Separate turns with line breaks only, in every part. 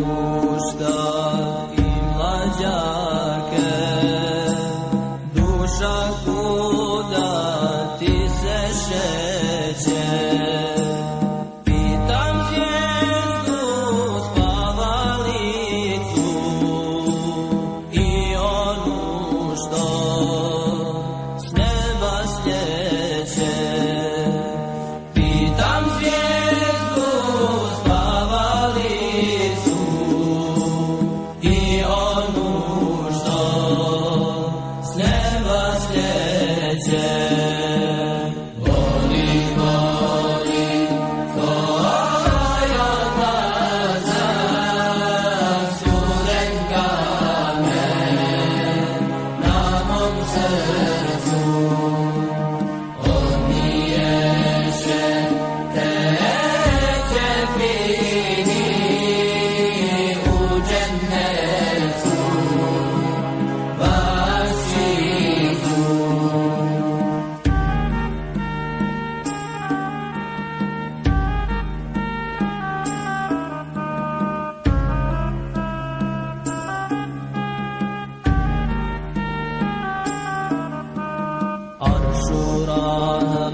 mustaqimla kuda ty se hasrete.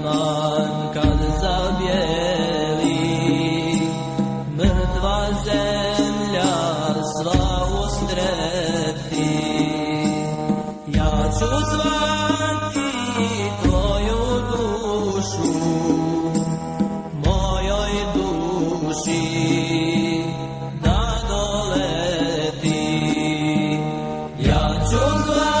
Rahman kad zabijeli. Mrtva zemlja sva ustrepti Ja ću zvati tvoju dušu Mojoj duši da doleti. Ja ću zvati